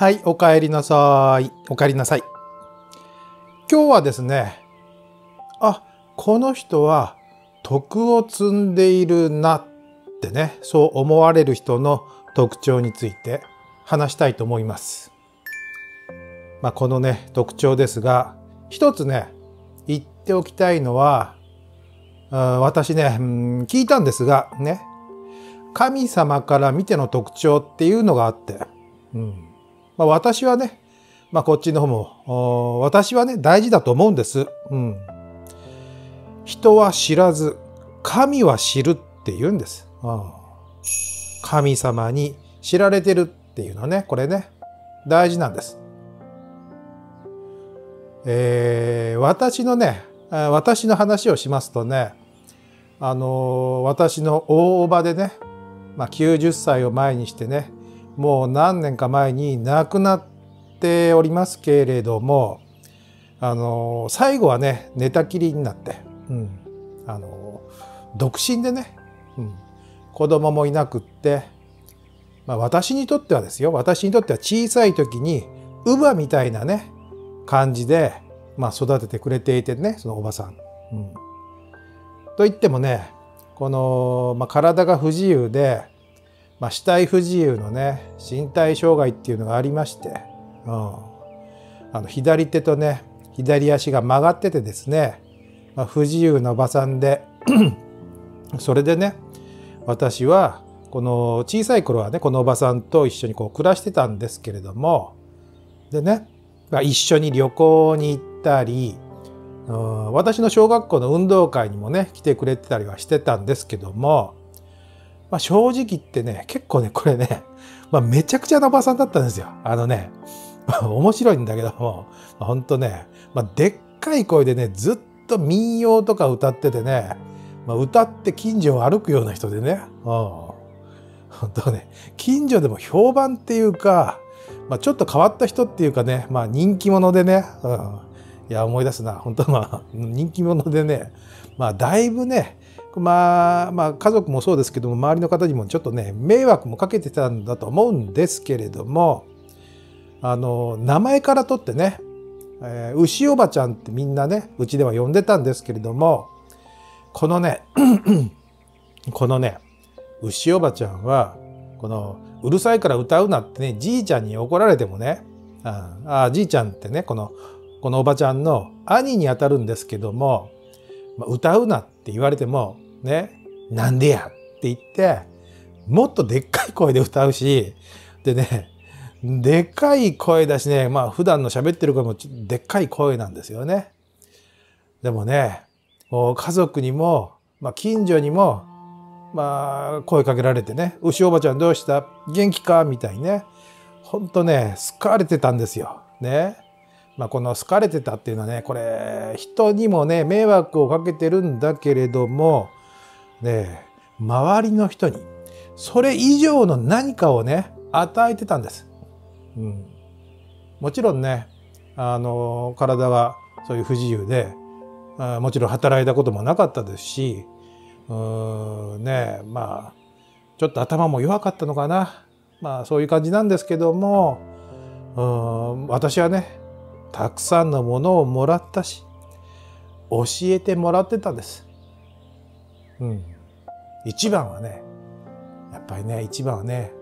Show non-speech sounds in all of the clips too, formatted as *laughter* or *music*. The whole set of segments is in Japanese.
はい、お帰りなさい。お帰りなさい。今日はですね、あ、この人は徳を積んでいるなってね、そう思われる人の特徴について話したいと思います。まあ、このね、特徴ですが、一つね、言っておきたいのは、私ね、聞いたんですが、ね、神様から見ての特徴っていうのがあって、うんまあ、私はね、まあ、こっちの方も、私はね、大事だと思うんです。うん。人は知らず、神は知るって言うんです。うん、神様に知られてるっていうのはね、これね、大事なんです。えー、私のね、私の話をしますとね、あの私の大叔母でね、まあ、90歳を前にしてね、もう何年か前に亡くなっておりますけれどもあの最後はね寝たきりになって、うん、あの独身でね、うん、子供もいなくって、まあ、私にとってはですよ。私にとっては小さい時に乳母みたいなね感じで、まあ、育ててくれていてねそのおばさん。うん、と言ってもねこの、まあ、体が不自由でまあ、死体不自由のね身体障害っていうのがありまして、うん、あの左手とね左足が曲がっててですね、まあ、不自由なおばさんで *clears throat* それでね私はこの小さい頃はねこのおばさんと一緒にこう暮らしてたんですけれどもでね、まあ、一緒に旅行に行ったり、うん、私の小学校の運動会にもね来てくれてたりはしてたんですけどもまあ、正直言ってね、結構ね、これね、まあ、めちゃくちゃなおばさんだったんですよ。あのね、*laughs* 面白いんだけども、ほんとね、まあ、でっかい声でね、ずっと民謡とか歌っててね、まあ、歌って近所を歩くような人でね、うん。本当ね、近所でも評判っていうか、まあ、ちょっと変わった人っていうかね、まあ、人気者でね、うん。いや、思い出すな。本当まあ、人気者でね、まあ、だいぶね、まあ、まあ、家族もそうですけども、周りの方にもちょっとね、迷惑もかけてたんだと思うんですけれども、あの、名前から取ってね、えー、牛おばちゃんってみんなね、うちでは呼んでたんですけれども、このね、*clears throat* このね、牛おばちゃんは、この、うるさいから歌うなってね、じいちゃんに怒られてもね、ああ、じいちゃんってね、この、このおばちゃんの兄にあたるんですけども、まあ、歌うなって言われても、ね、なんでやって言って、もっとでっかい声で歌うし、でね、でっかい声だしね、まあ普段の喋ってる声もでっかい声なんですよね。でもね、もう家族にも、まあ近所にも、まあ声かけられてね、牛おばちゃんどうした？元気か？みたいにね、ほんとね、好かれてたんですよ。ね。まあ、この好かれてたっていうのはねこれ人にもね迷惑をかけてるんだけれどもね周りの人にそれ以上の何かをね与えてたんです。うん、もちろんねあの体がそういう不自由でもちろん働いたこともなかったですしうんねまあちょっと頭も弱かったのかなまあそういう感じなんですけどもうん私はねたくさんのものをもらったし教えてもらってたんです。うん。一番はねやっぱりね一番はね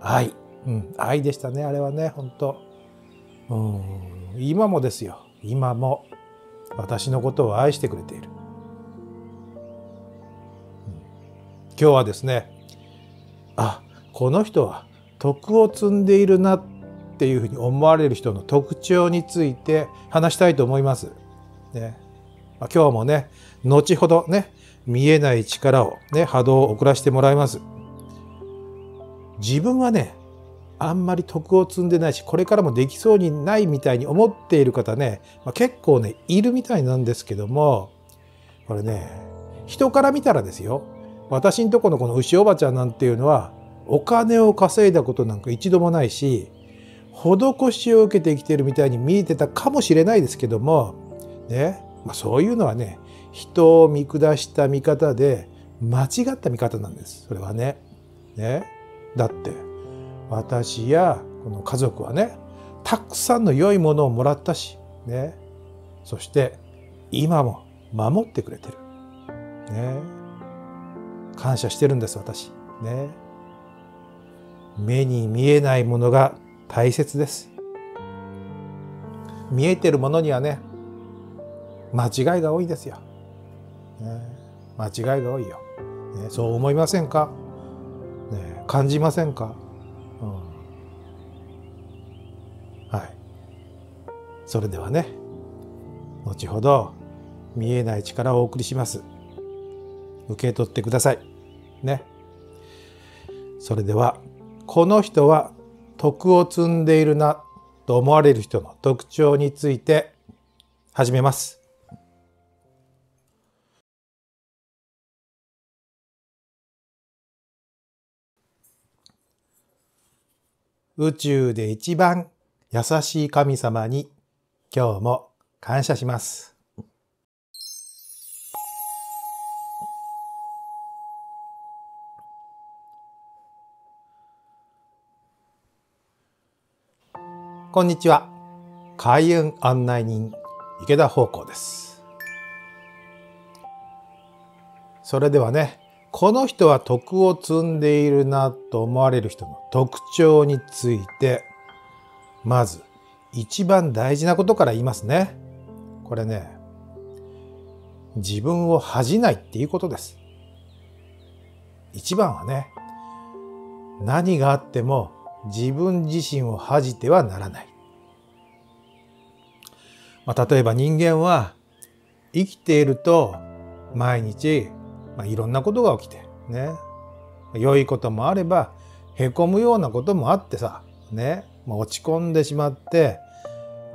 愛。うん、愛でしたねあれはね本当。うん。今もですよ。今も。私のことを愛してくれている、うん、今日はですねあこの人は徳を積んでいるなっていうふうに思われる人の特徴について話したいと思います。ねまあ、今日もね後ほどね見えない力をね波動を送らせてもらいます。自分はねあんまり徳を積んでないしこれからもできそうにないみたいに思っている方ね、まあ、結構ねいるみたいなんですけどもこれね人から見たらですよ私んとこのこの牛おばちゃんなんていうのはお金を稼いだことなんか一度もないし施しを受けて生きてるみたいに見えてたかもしれないですけども、ねまあ、そういうのはね人を見下した見方で間違った見方なんです。それはね。ね。だって私やこの家族はねたくさんの良いものをもらったしね。そして今も守ってくれてる。ね。感謝してるんです私。ね。目に見えないものが大切です。見えてるものにはね間違いが多いですよ、ね、間違いが多いよ、ね、そう思いませんか、ね、感じませんか、うん、はい。それではね後ほど見えない力をお送りします。受け取ってください。ね。それではこの人は徳を積んでいるなと思われる人の特徴について始めます。宇宙で一番優しい神様に今日も感謝します。こんにちは。開運案内人、池田宝光です。それではね、この人は徳を積んでいるなと思われる人の特徴について、まず一番大事なことから言いますね。これね、自分を恥じないっていうことです。一番はね、何があっても自分自身を恥じてはならない。まあ、例えば人間は生きていると毎日、まあ、いろんなことが起きてね良いこともあればへこむようなこともあってさね、まあ、落ち込んでしまって、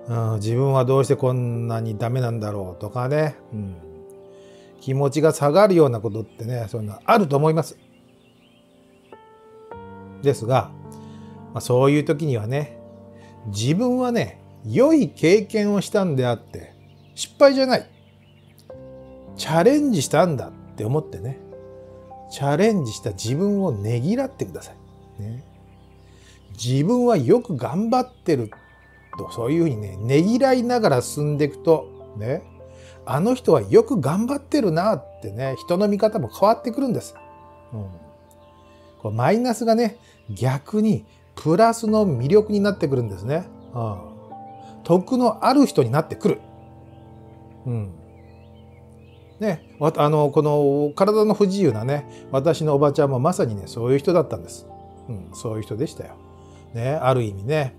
うん、自分はどうしてこんなにダメなんだろうとかね、うん、気持ちが下がるようなことってねそういうのあると思います。ですがまあ、そういう時にはね自分はね良い経験をしたんであって失敗じゃないチャレンジしたんだって思ってねチャレンジした自分をねぎらってください。ね、自分はよく頑張ってるとそういうふうにねねぎらいながら進んでいくとねあの人はよく頑張ってるなってね人の見方も変わってくるんです。うん、こうマイナスがね逆にプラスの魅力になってくるんですね。うん、徳のある人になってくる。うん。ね、あのこの体の不自由なね私のおばちゃんもまさにねそういう人だったんです。うん、そういう人でしたよ。ね、ある意味ね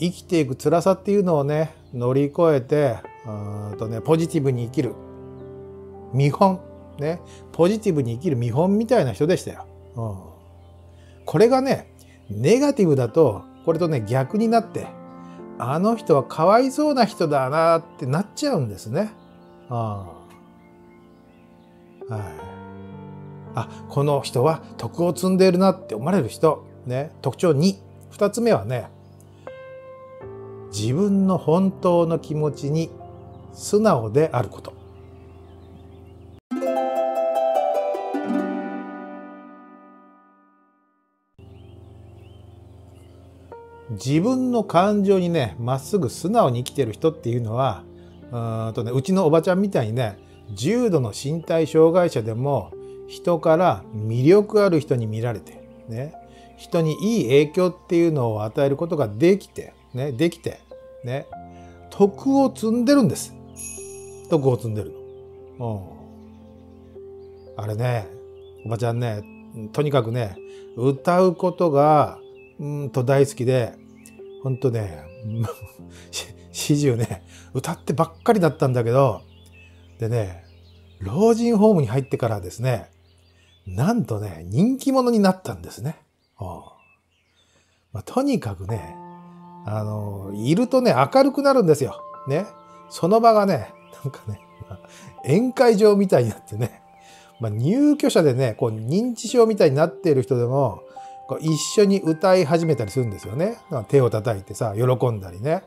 生きていく辛さっていうのをね乗り越えてうんとねポジティブに生きる見本ねポジティブに生きる見本みたいな人でしたよ。うん、これがねネガティブだとこれとね逆になってあの人はかわいそうな人だなってなっちゃうんですね。あはい、あこの人は徳を積んでいるなって思われる人、ね、特徴2 2つ目はね自分の本当の気持ちに素直であること。自分の感情にねまっすぐ素直に生きてる人っていうのはうんと、ね、うちのおばちゃんみたいにね重度の身体障害者でも人から魅力ある人に見られて、ね、人にいい影響っていうのを与えることができて、ね、できて、ね、徳を積んでるんです。徳を積んでるの。うん。あれね、おばちゃんね、とにかくね、歌うことが、うんと大好きで、ほんとね、*laughs* 始終ね、歌ってばっかりだったんだけど、でね、老人ホームに入ってからですね、なんとね、人気者になったんですね。まあ、とにかくね、あの、いるとね、明るくなるんですよ。ね。その場がね、なんかね、宴会場みたいになってね、まあ、入居者でね、こう認知症みたいになっている人でも、こう一緒に歌い始めたりするんですよね。手を叩いてさ、喜んだりね。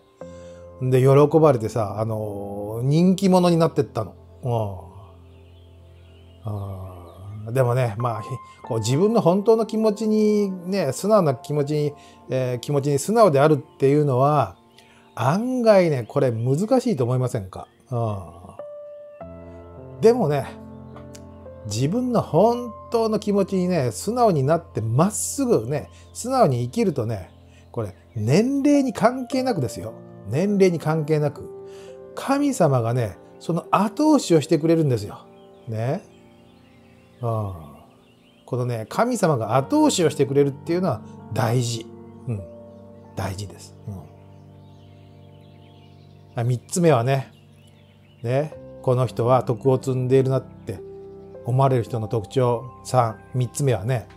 で、喜ばれてさ、あの、人気者になってったの。うん。うん、でもね、まあ、こう自分の本当の気持ちにね、素直な気持ちに、えー、気持ちに素直であるっていうのは、案外ね、これ難しいと思いませんか、うん、でもね、自分の本当の気持ちにね、素直になってまっすぐね、素直に生きるとね、これ年齢に関係なくですよ。年齢に関係なく。神様がね、その後押しをしてくれるんですよ。ね。うん。このね、神様が後押しをしてくれるっていうのは大事。うん。大事です。うん。三つ目はね、ね、この人は徳を積んでいるなって思われる人の特徴3、三つ目はね、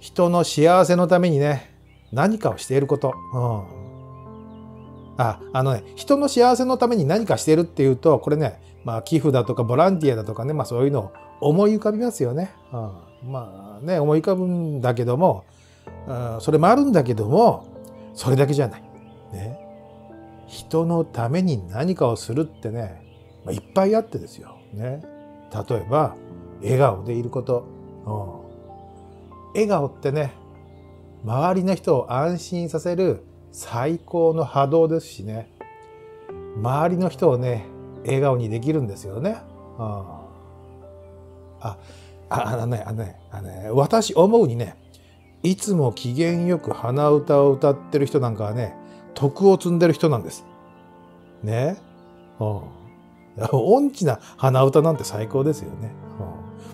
人の幸せのためにね、何かをしていること。うん。あ、あのね、人の幸せのために何かしているっていうと、これね、まあ寄付だとかボランティアだとかね、まあそういうのを思い浮かびますよね。うん、まあね、思い浮かぶんだけども、うん、それもあるんだけども、それだけじゃない。ね。人のために何かをするってね、まあ、いっぱいあってですよ。ね。例えば、笑顔でいること。うん、笑顔ってね、周りの人を安心させる最高の波動ですしね周りの人をね笑顔にできるんですよね。あああのねあのねあのね私思うにねいつも機嫌よく鼻歌を歌ってる人なんかはね徳を積んでる人なんです。ね。うん。音痴な鼻歌なんて最高ですよね。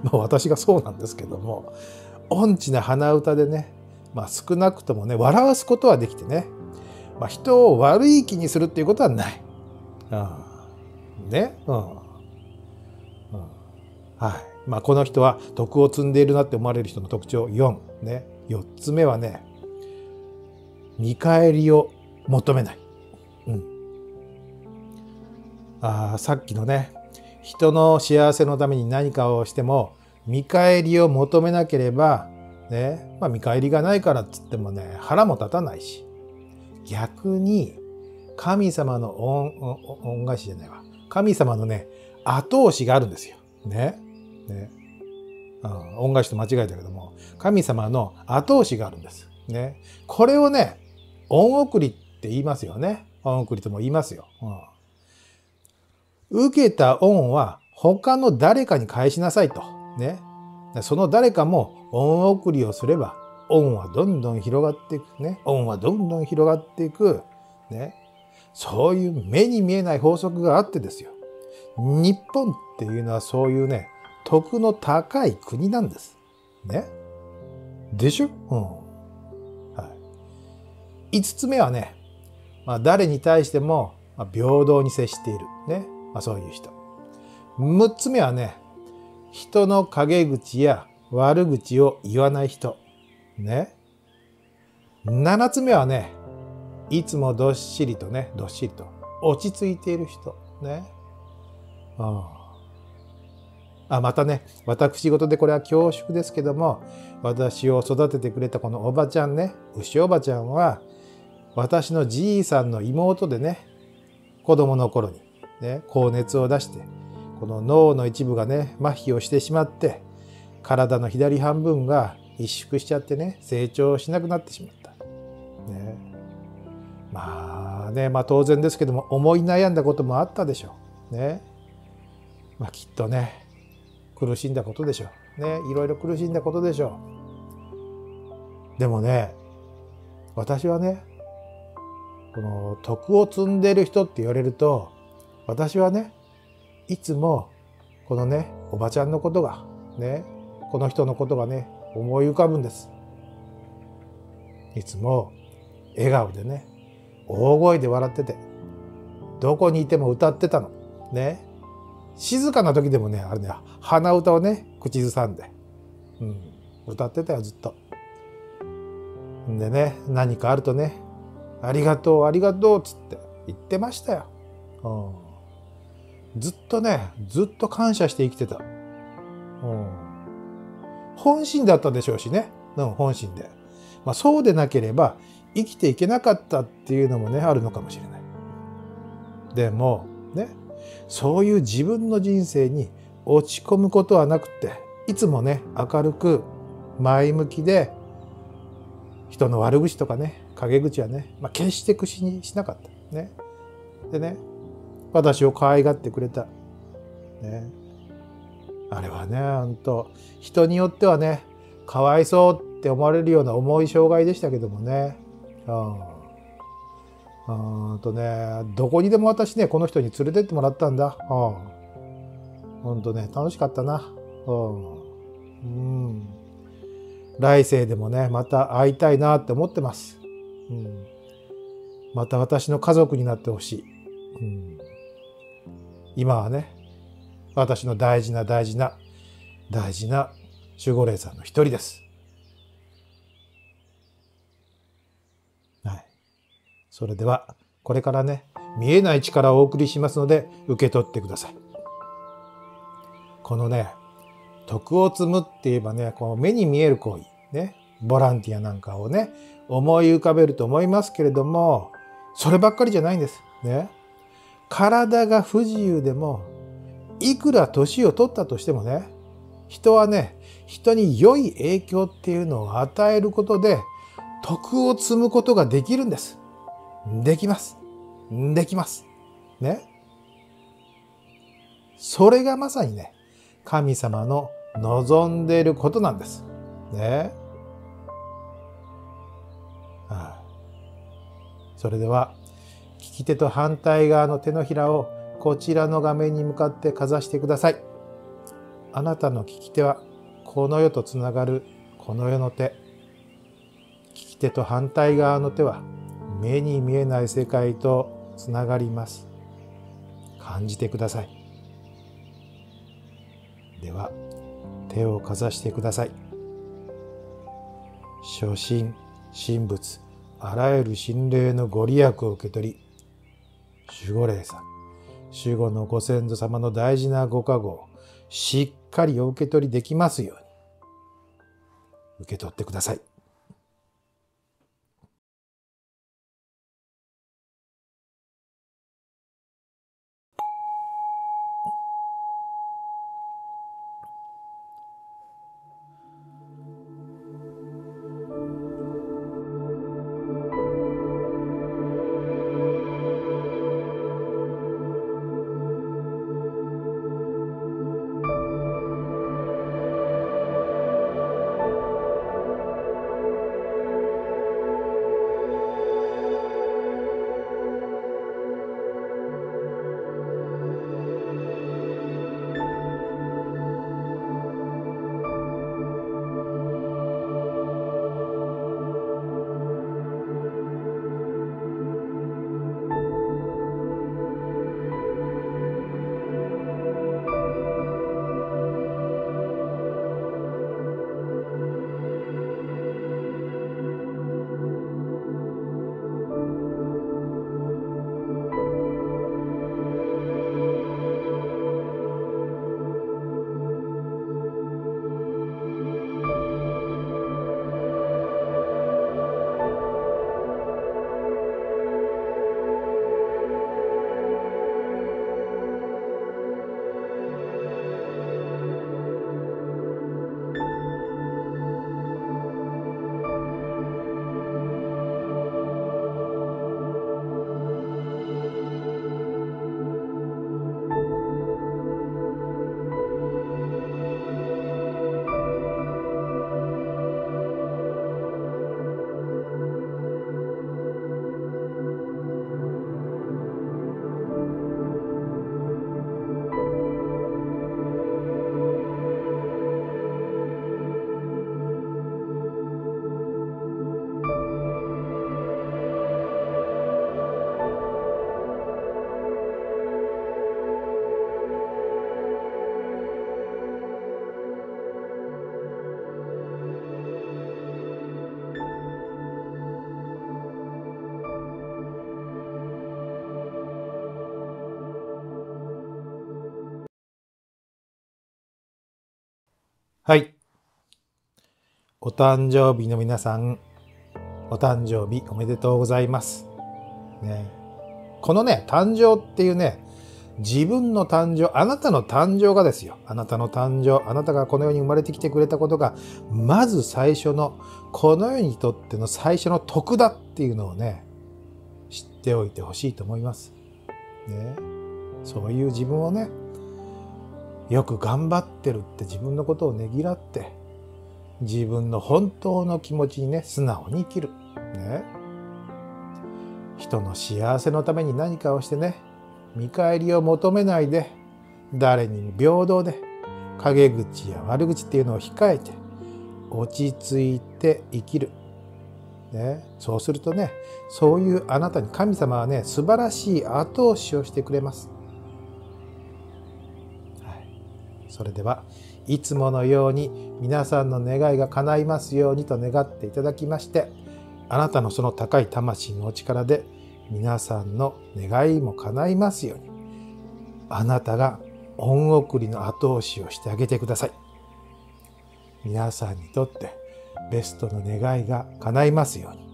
うん、まあ私がそうなんですけども音痴な鼻歌でねまあ少なくともね笑わすことはできてねまあ、人を悪い気にするっていうことはない。うん、ね、うん、うん、はい。まあ、この人は徳を積んでいるなって思われる人の特徴4。ね。4つ目はね、見返りを求めない。あさっきのね、人の幸せのために何かをしても、見返りを求めなければ、ね、まあ見返りがないからっつってもね、腹も立たないし、逆に神様の恩、恩返しじゃないわ。神様のね、後押しがあるんですよ。ね。ね。うん、恩返しと間違えたけども、神様の後押しがあるんです。ね。これをね、恩送りって言いますよね。恩送りとも言いますよ。うん、受けた恩は他の誰かに返しなさいと。ね。その誰かも恩送りをすれば恩はどんどん広がっていくね。恩はどんどん広がっていく。ね。そういう目に見えない法則があってですよ。日本っていうのはそういうね、徳の高い国なんです。ね。でしょ？うん。はい。五つ目はね、まあ、誰に対しても平等に接している。ね。まあ、そういう人。六つ目はね、人の陰口や悪口を言わない人。ね。7つ目はね、いつもどっしりとね、どっしりと落ち着いている人。ね。あまたね、私事でこれは恐縮ですけども、私を育ててくれたこのおばちゃんね、牛おばちゃんは、私のじいさんの妹でね、子供の頃にね、高熱を出して、この脳の一部がね、麻痺をしてしまって、体の左半分が萎縮しちゃってね成長しなくなってしまった。ね、まあねまあ当然ですけども思い悩んだこともあったでしょう。ねまあ、きっとね苦しんだことでしょう。ねいろいろ苦しんだことでしょう。でもね私はねこの徳を積んでる人って言われると私はねいつもこのねおばちゃんのことがねこの人のことがね思い浮かぶんですいつも笑顔でね大声で笑っててどこにいても歌ってたのね静かな時でもねあれね鼻歌をね口ずさんで、うん、歌ってたよずっと。でね何かあるとね「ありがとうありがとう」っつって言ってましたよ。うん、ずっとねずっと感謝して生きてた。うん本心だったでしょうしね。うん、本心で。まあ、そうでなければ生きていけなかったっていうのもね、あるのかもしれない。でも、ね、そういう自分の人生に落ち込むことはなくていつもね明るく前向きで人の悪口とかね陰口はね、まあ、決して口にしなかったねでね私を可愛がってくれた。ね。あれはね本当人によってはねかわいそうって思われるような重い障害でしたけどもね。うん。うんとねどこにでも私ねこの人に連れてってもらったんだ。うん。本当ね楽しかったな。うん。うん。来世でもねまた会いたいなって思ってます、うん、また私の家族になってほしい、うん、今はね私の大事な大事な大事な守護霊さんの一人です。はい。それでは、これからね、見えない力をお送りしますので、受け取ってください。このね、徳を積むって言えばね、こう目に見える行為、ね、ボランティアなんかをね、思い浮かべると思いますけれども、そればっかりじゃないんです。ね。体が不自由でも、いくら年を取ったとしてもね、人はね、人に良い影響っていうのを与えることで、徳を積むことができるんです。できます。できます。ね。それがまさにね、神様の望んでいることなんです。ね。はい。それでは、利き手と反対側の手のひらをこちらの画面に向かってかざしてください。あなたの利き手はこの世とつながるこの世の手。利き手と反対側の手は目に見えない世界とつながります。感じてください。では、手をかざしてください。初心、神仏、あらゆる心霊のご利益を受け取り、守護霊さん、守護のご先祖様の大事なご加護をしっかりお受け取りできますように受け取ってください。はい。お誕生日の皆さん、お誕生日おめでとうございます。ね、このね、誕生っていうね、自分の誕生、あなたの誕生がですよ。あなたの誕生、あなたがこの世に生まれてきてくれたことが、まず最初の、この世にとっての最初の徳だっていうのをね、知っておいてほしいと思います。ね。そういう自分をね、よく頑張ってるって自分のことをねぎらって、自分の本当の気持ちにね、素直に生きる。ね。人の幸せのために何かをしてね、見返りを求めないで、誰にも平等で、陰口や悪口っていうのを控えて、落ち着いて生きる。ね、そうするとね、そういうあなたに神様はね、素晴らしい後押しをしてくれます。はい、それでは、いつものように皆さんの願いが叶いますようにと願っていただきまして、あなたのその高い魂のお力で皆さんの願いも叶いますように、あなたが恩送りの後押しをしてあげてください。皆さんにとってベストの願いが叶いますように。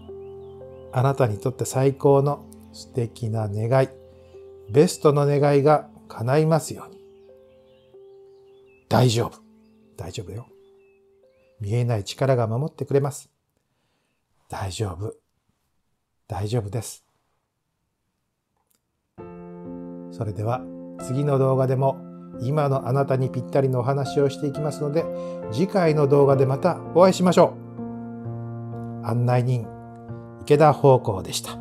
あなたにとって最高の素敵な願い、ベストの願いが叶いますように。大丈夫。大丈夫よ。見えない力が守ってくれます。大丈夫。大丈夫です。それでは次の動画でも今のあなたにぴったりのお話をしていきますので次回の動画でまたお会いしましょう。案内人池田方向でした。